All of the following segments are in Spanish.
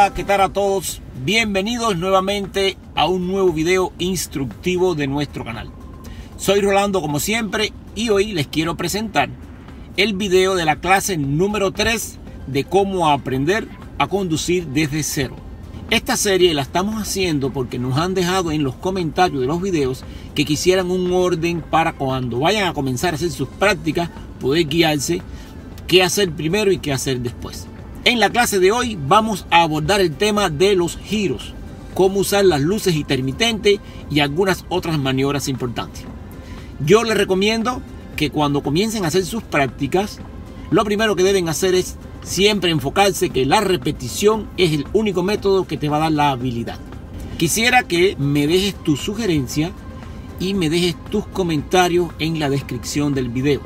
Hola, ¿qué tal a todos? Bienvenidos nuevamente a un nuevo video instructivo de nuestro canal. Soy Rolando como siempre y hoy les quiero presentar el video de la clase número 3 de cómo aprender a conducir desde cero. Esta serie la estamos haciendo porque nos han dejado en los comentarios de los videos que quisieran un orden para cuando vayan a comenzar a hacer sus prácticas poder guiarse qué hacer primero y qué hacer después. En la clase de hoy vamos a abordar el tema de los giros, cómo usar las luces intermitentes y algunas otras maniobras importantes. Yo les recomiendo que cuando comiencen a hacer sus prácticas, lo primero que deben hacer es siempre enfocarse que la repetición es el único método que te va a dar la habilidad. Quisiera que me dejes tu sugerencia y me dejes tus comentarios en la descripción del video.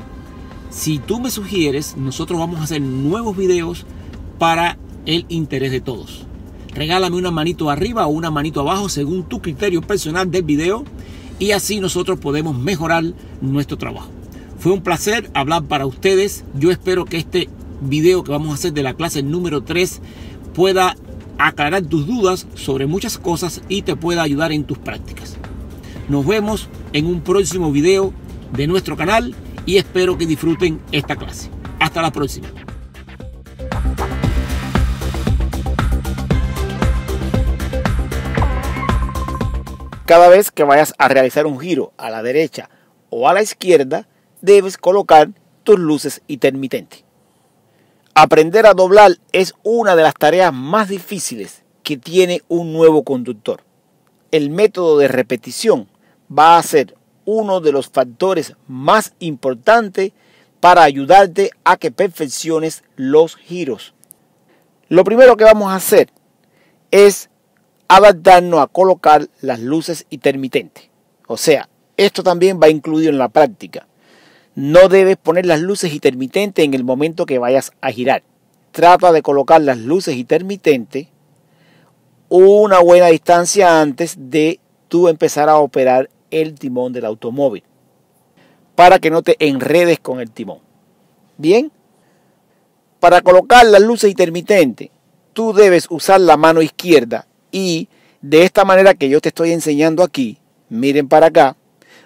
Si tú me sugieres, nosotros vamos a hacer nuevos videos para el interés de todos. Regálame una manito arriba o una manito abajo según tu criterio personal del video y así nosotros podemos mejorar nuestro trabajo. Fue un placer hablar para ustedes. Yo espero que este video que vamos a hacer de la clase número 3 pueda aclarar tus dudas sobre muchas cosas y te pueda ayudar en tus prácticas. Nos vemos en un próximo video de nuestro canal y espero que disfruten esta clase. Hasta la próxima. Cada vez que vayas a realizar un giro a la derecha o a la izquierda, debes colocar tus luces intermitentes. Aprender a doblar es una de las tareas más difíciles que tiene un nuevo conductor. El método de repetición va a ser uno de los factores más importantes para ayudarte a que perfecciones los giros. Lo primero que vamos a hacer es adaptarnos a colocar las luces intermitentes. O sea, esto también va incluido en la práctica. No debes poner las luces intermitentes en el momento que vayas a girar. Trata de colocar las luces intermitentes una buena distancia antes de tú empezar a operar el timón del automóvil. Para que no te enredes con el timón. Bien. Para colocar las luces intermitentes, tú debes usar la mano izquierda y de esta manera que yo te estoy enseñando aquí, miren para acá,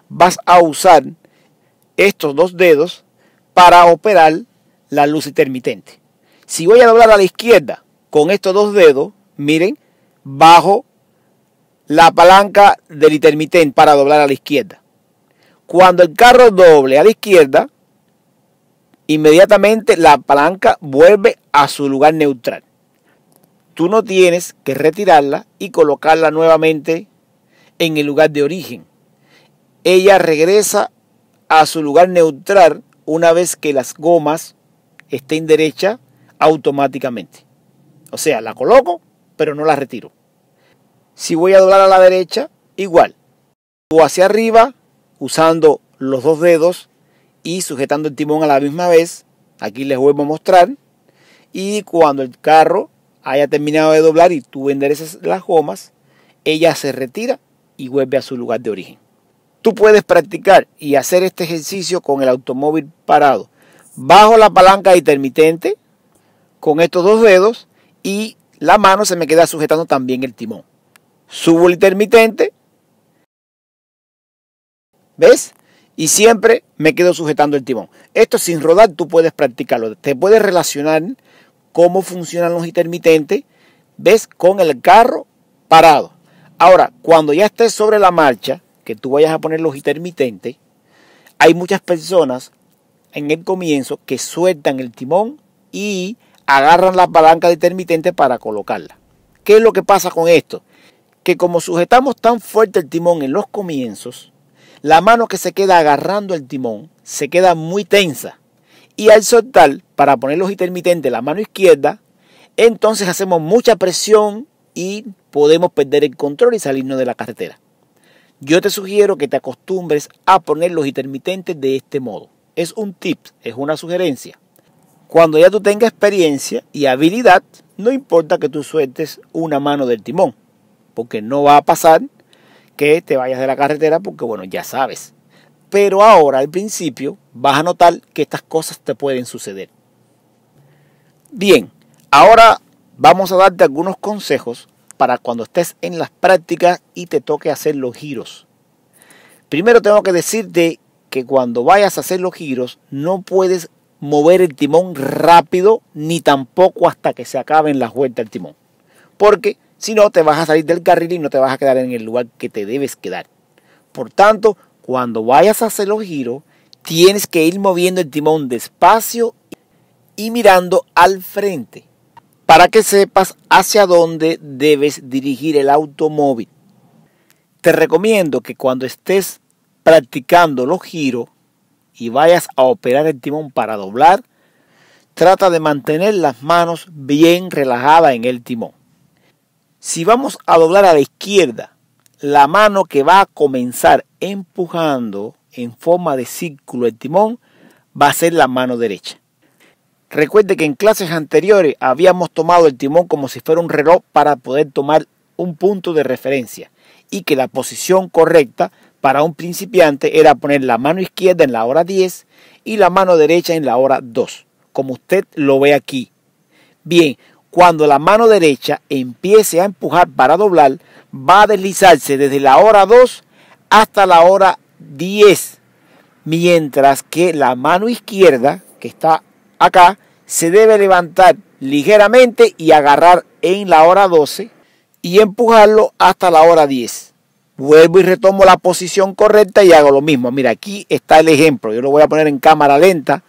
vas a usar estos dos dedos para operar la luz intermitente. Si voy a doblar a la izquierda con estos dos dedos, miren, bajo la palanca del intermitente para doblar a la izquierda. Cuando el carro doble a la izquierda, inmediatamente la palanca vuelve a su lugar neutral tú no tienes que retirarla y colocarla nuevamente en el lugar de origen. Ella regresa a su lugar neutral una vez que las gomas estén derechas automáticamente. O sea, la coloco, pero no la retiro. Si voy a doblar a la derecha, igual. O hacia arriba, usando los dos dedos y sujetando el timón a la misma vez. Aquí les vuelvo a mostrar. Y cuando el carro haya terminado de doblar y tú enderezas las gomas, ella se retira y vuelve a su lugar de origen. Tú puedes practicar y hacer este ejercicio con el automóvil parado, bajo la palanca intermitente, con estos dos dedos y la mano se me queda sujetando también el timón. Subo el intermitente, ¿ves? Y siempre me quedo sujetando el timón. Esto sin rodar tú puedes practicarlo. Te puedes relacionar cómo funcionan los intermitentes, ves con el carro parado. Ahora, cuando ya estés sobre la marcha, que tú vayas a poner los intermitentes, hay muchas personas en el comienzo que sueltan el timón y agarran la palanca de intermitente para colocarla. ¿Qué es lo que pasa con esto? Que como sujetamos tan fuerte el timón en los comienzos, la mano que se queda agarrando el timón se queda muy tensa y al soltar para poner los intermitentes la mano izquierda, entonces hacemos mucha presión y podemos perder el control y salirnos de la carretera. Yo te sugiero que te acostumbres a poner los intermitentes de este modo. Es un tip, es una sugerencia. Cuando ya tú tengas experiencia y habilidad, no importa que tú sueltes una mano del timón, porque no va a pasar que te vayas de la carretera porque bueno, ya sabes. Pero ahora, al principio, vas a notar que estas cosas te pueden suceder. Bien, ahora vamos a darte algunos consejos para cuando estés en las prácticas y te toque hacer los giros. Primero tengo que decirte que cuando vayas a hacer los giros no puedes mover el timón rápido ni tampoco hasta que se acaben las vueltas del timón. Porque si no te vas a salir del carril y no te vas a quedar en el lugar que te debes quedar. Por tanto, cuando vayas a hacer los giros, tienes que ir moviendo el timón despacio y mirando al frente para que sepas hacia dónde debes dirigir el automóvil. Te recomiendo que cuando estés practicando los giros y vayas a operar el timón para doblar, trata de mantener las manos bien relajadas en el timón. Si vamos a doblar a la izquierda, la mano que va a comenzar empujando en forma de círculo el timón va a ser la mano derecha. Recuerde que en clases anteriores habíamos tomado el timón como si fuera un reloj para poder tomar un punto de referencia y que la posición correcta para un principiante era poner la mano izquierda en la hora 10 y la mano derecha en la hora 2, como usted lo ve aquí. Bien, cuando la mano derecha empiece a empujar para doblar, va a deslizarse desde la hora 2 hasta la hora 10, mientras que la mano izquierda, que está acá, se debe levantar ligeramente y agarrar en la hora 12 y empujarlo hasta la hora 10. Vuelvo y retomo la posición correcta y hago lo mismo. Mira, aquí está el ejemplo. Yo lo voy a poner en cámara lenta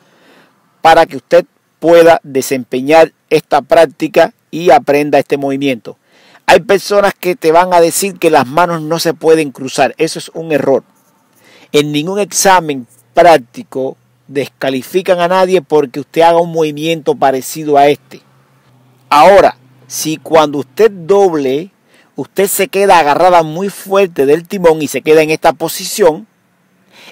para que usted pueda desempeñar esta práctica y aprenda este movimiento. Hay personas que te van a decir que las manos no se pueden cruzar. Eso es un error. En ningún examen práctico descalifican a nadie porque usted haga un movimiento parecido a este. Ahora, si cuando usted doble, usted se queda agarrada muy fuerte del timón y se queda en esta posición,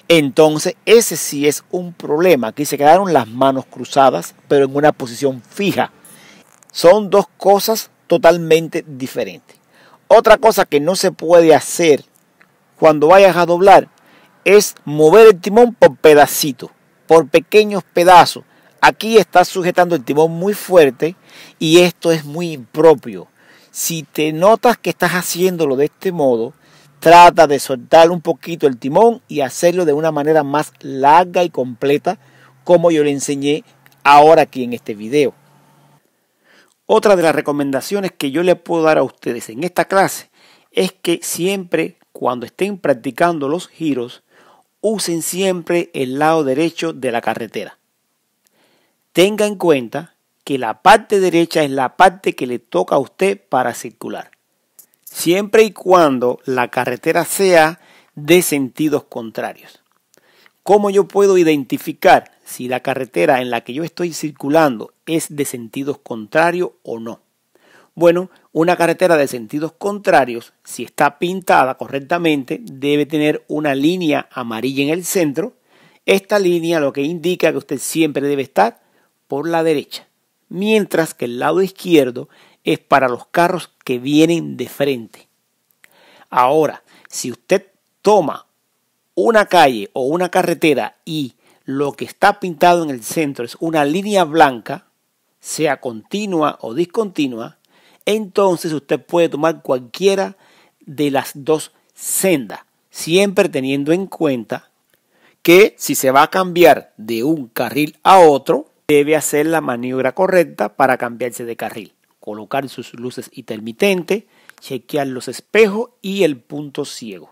entonces ese sí es un problema. Aquí se quedaron las manos cruzadas, pero en una posición fija. Son dos cosas totalmente diferentes. Otra cosa que no se puede hacer cuando vayas a doblar es mover el timón por pedacitos, por pequeños pedazos. Aquí estás sujetando el timón muy fuerte y esto es muy impropio. Si te notas que estás haciéndolo de este modo, trata de soltar un poquito el timón y hacerlo de una manera más larga y completa como yo le enseñé ahora aquí en este video. Otra de las recomendaciones que yo le puedo dar a ustedes en esta clase es que siempre cuando estén practicando los giros usen siempre el lado derecho de la carretera. Tenga en cuenta que la parte derecha es la parte que le toca a usted para circular, siempre y cuando la carretera sea de sentidos contrarios. ¿Cómo yo puedo identificar si la carretera en la que yo estoy circulando es de sentidos contrarios o no. Bueno, una carretera de sentidos contrarios, si está pintada correctamente, debe tener una línea amarilla en el centro. Esta línea lo que indica que usted siempre debe estar por la derecha, mientras que el lado izquierdo es para los carros que vienen de frente. Ahora, si usted toma una calle o una carretera y lo que está pintado en el centro es una línea blanca, sea continua o discontinua, entonces usted puede tomar cualquiera de las dos sendas, siempre teniendo en cuenta que si se va a cambiar de un carril a otro, debe hacer la maniobra correcta para cambiarse de carril, colocar sus luces intermitentes, chequear los espejos y el punto ciego.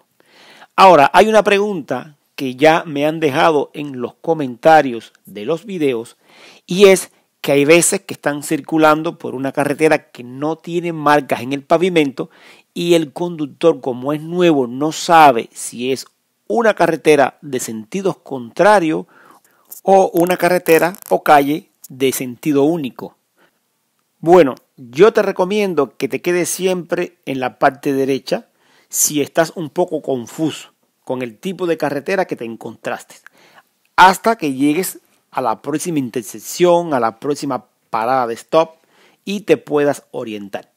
Ahora, hay una pregunta que ya me han dejado en los comentarios de los videos y es que hay veces que están circulando por una carretera que no tiene marcas en el pavimento y el conductor como es nuevo no sabe si es una carretera de sentidos contrarios o una carretera o calle de sentido único. Bueno, yo te recomiendo que te quedes siempre en la parte derecha si estás un poco confuso con el tipo de carretera que te encontraste, hasta que llegues a la próxima intersección, a la próxima parada de stop y te puedas orientar.